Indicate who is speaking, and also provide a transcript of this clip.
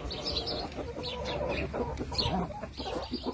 Speaker 1: ちょっと。